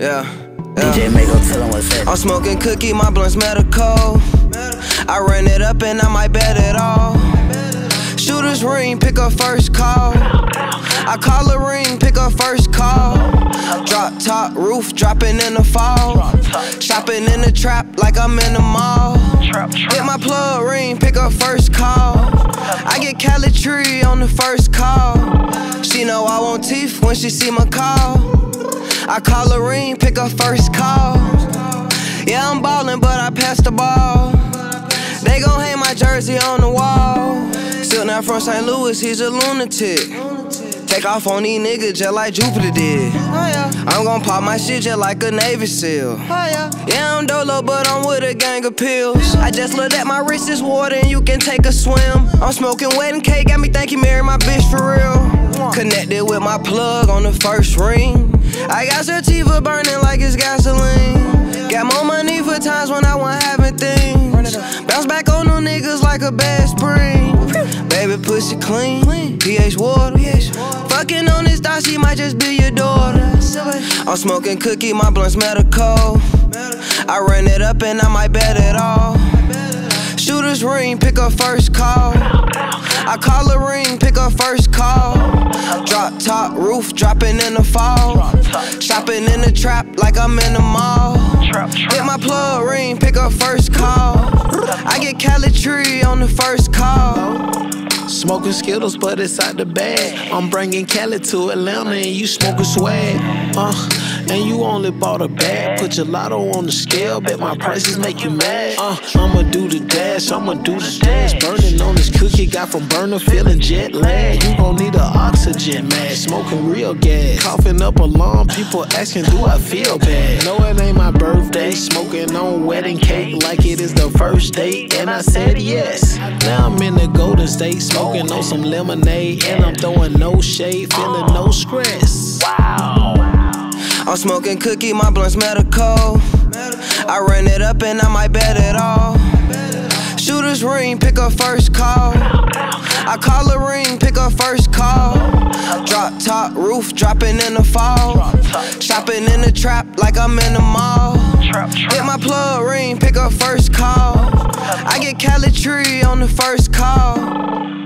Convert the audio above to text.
Yeah. DJ Mako, tell him what's I'm smoking cookie, my blunt's medical. I ran it up and I might bet it all. Shooters ring, pick up first call. I call a ring, pick up first call. Drop top roof, dropping in the fall. Shopping in the trap like I'm in the mall. Hit my plug ring, pick up first call. I get Cali tree on the first call. She know I want teeth when she see my call. I call a ring, pick up first call. Yeah, I'm ballin', but I pass the ball. They gon' hang my jersey on the wall. Still not from St. Louis, he's a lunatic. Take off on these niggas just like Jupiter did. I'm gon' pop my shit just like a Navy SEAL. Yeah, I'm dolo, but I'm with a gang of pills. I just looked at my wrist is water and you can take a swim. I'm smoking wedding cake, got me thinking marry my bitch for real. Connected with my plug on the first ring. I got sativa burning like it's gasoline. Got more money for times when I want having things. Bounce back on them niggas like a bad spring. Baby, pussy clean, pH water. Fucking on this thought she might just be your daughter. I'm smoking cookie, my blunt's medical. I ran it up and I might bet it all. Shooters ring, pick up first call. I call a ring, pick up first call. Drop top roof, dropping in the fall. Shopping in the trap like I'm in the mall. Hit my plug ring, pick up first call. I get Cali tree on the first call. Smoking Skittles, but it's out the bag. I'm bringing Cali to Atlanta and you smoking swag. Uh, and you only bought a bag. Put your lotto on the scale, bet my prices make you mad. Uh, I'ma do the dash, I'ma do the dash. Burning on this cookie, got from burner, feeling jet lag. You gon' need an oxygen mask, smoking real gas. Coughing up a lung, people asking, do I feel bad? No, it ain't my birthday. Smoking on wedding cake like it is the first date. And I said yes. Now I'm in the Golden State, smoking on some lemonade. And I'm throwing no shade, feeling no stress. Wow. I'm smoking cookie, my blunt's medical. I ran it up and I might bet it all. Shooters ring, pick up first call. I call a ring, pick up first call. Top roof, dropping in the fall. Shopping in the trap like I'm in the mall. Hit my plug ring, pick up first call. I get Cali tree on the first call.